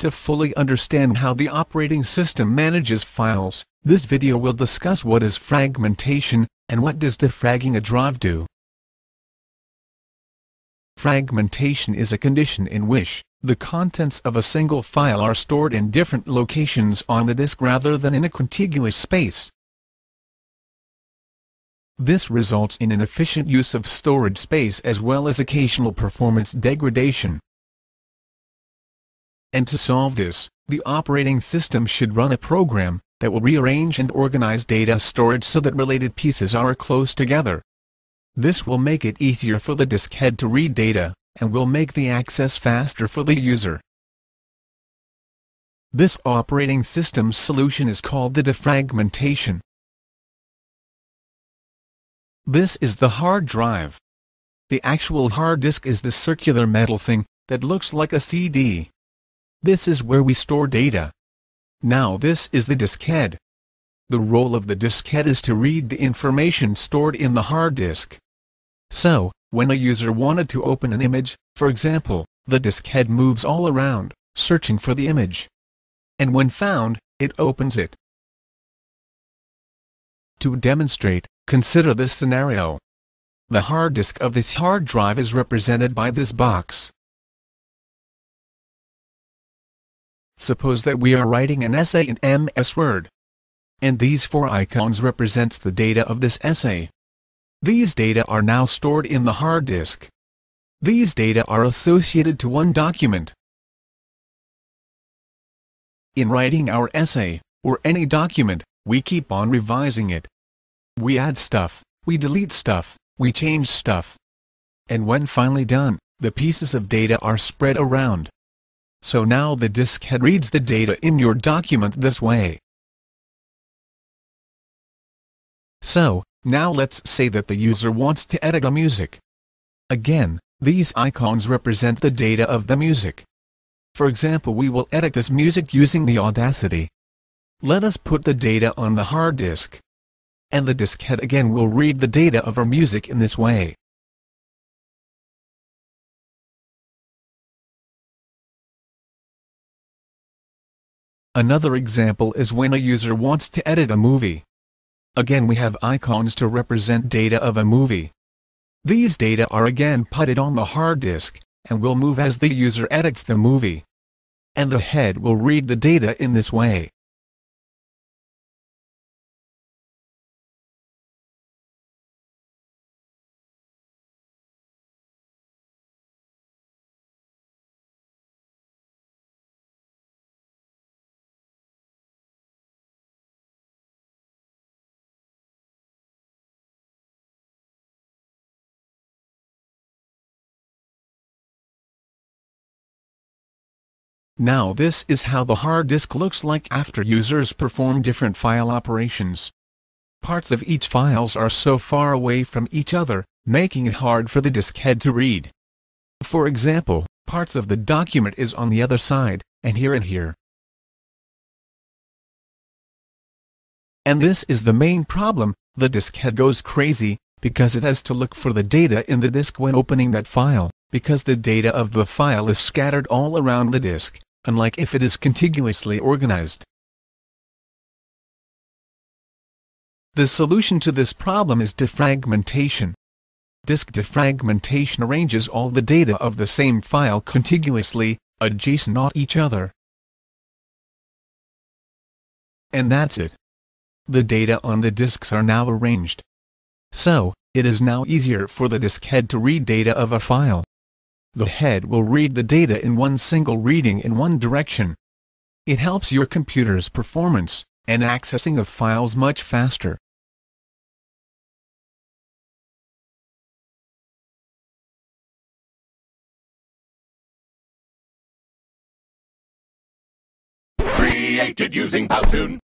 To fully understand how the operating system manages files, this video will discuss what is fragmentation, and what does defragging a drive do. Fragmentation is a condition in which the contents of a single file are stored in different locations on the disk rather than in a contiguous space. This results in an efficient use of storage space as well as occasional performance degradation. And to solve this, the operating system should run a program that will rearrange and organize data storage so that related pieces are close together. This will make it easier for the disk head to read data, and will make the access faster for the user. This operating system solution is called the defragmentation. This is the hard drive. The actual hard disk is the circular metal thing that looks like a CD. This is where we store data. Now this is the disk head. The role of the disk head is to read the information stored in the hard disk. So, when a user wanted to open an image, for example, the disk head moves all around, searching for the image. And when found, it opens it. To demonstrate, consider this scenario. The hard disk of this hard drive is represented by this box. Suppose that we are writing an essay in MS Word. And these four icons represents the data of this essay. These data are now stored in the hard disk. These data are associated to one document. In writing our essay, or any document, we keep on revising it. We add stuff, we delete stuff, we change stuff. And when finally done, the pieces of data are spread around. So now the disk head reads the data in your document this way. So, now let's say that the user wants to edit a music. Again, these icons represent the data of the music. For example we will edit this music using the Audacity. Let us put the data on the hard disk. And the disk head again will read the data of our music in this way. Another example is when a user wants to edit a movie. Again we have icons to represent data of a movie. These data are again putted on the hard disk, and will move as the user edits the movie. And the head will read the data in this way. Now this is how the hard disk looks like after users perform different file operations. Parts of each files are so far away from each other, making it hard for the disk head to read. For example, parts of the document is on the other side, and here and here. And this is the main problem, the disk head goes crazy, because it has to look for the data in the disk when opening that file, because the data of the file is scattered all around the disk, unlike if it is contiguously organized. The solution to this problem is defragmentation. Disk defragmentation arranges all the data of the same file contiguously, adjacent to each other. And that's it. The data on the disks are now arranged. So, it is now easier for the disk head to read data of a file the head will read the data in one single reading in one direction. It helps your computer's performance, and accessing of files much faster. Created using Powtoon.